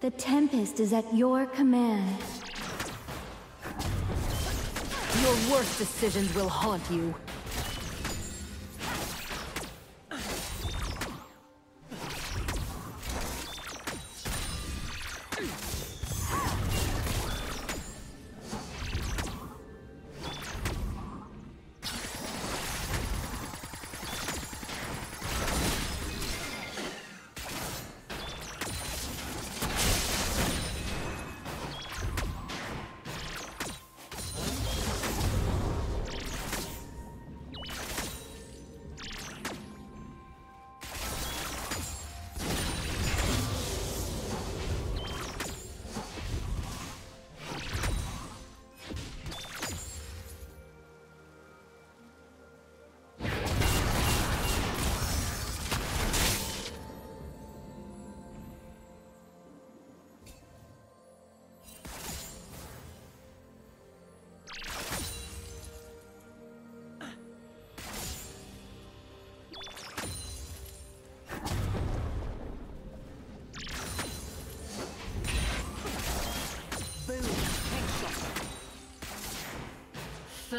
The Tempest is at your command. Your worst decisions will haunt you.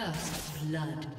First blood.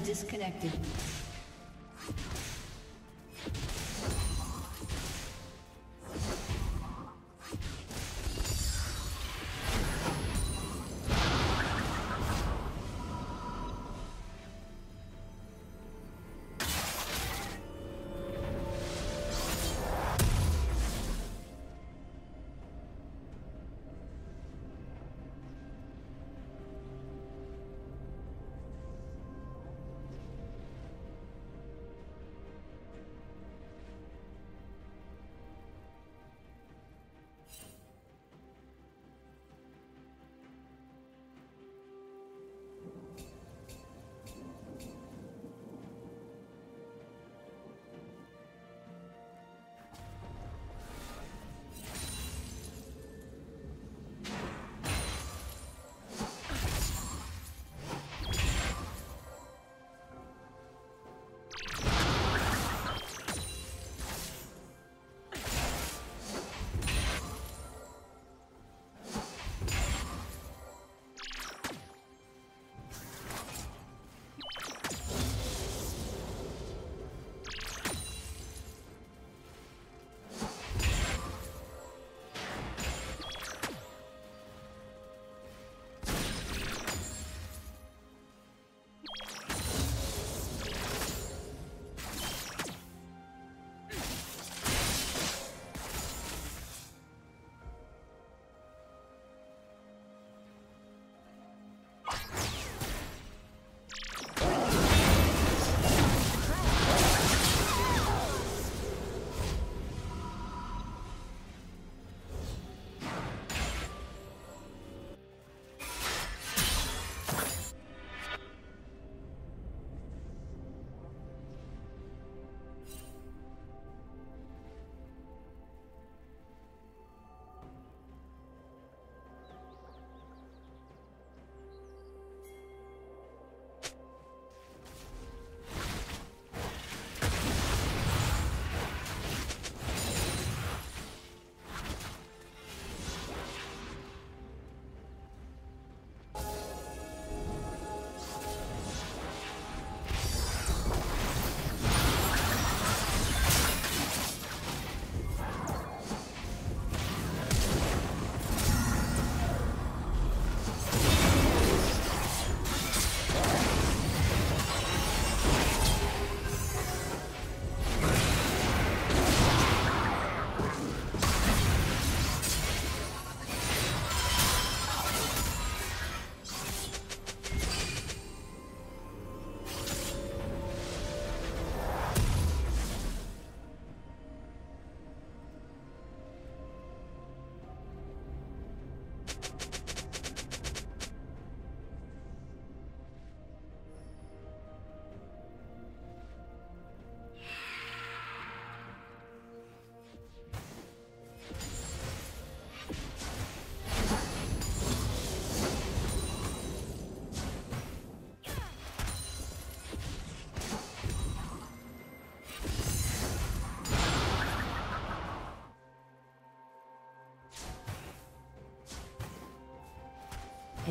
Disconnected.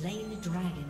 Slain the dragon.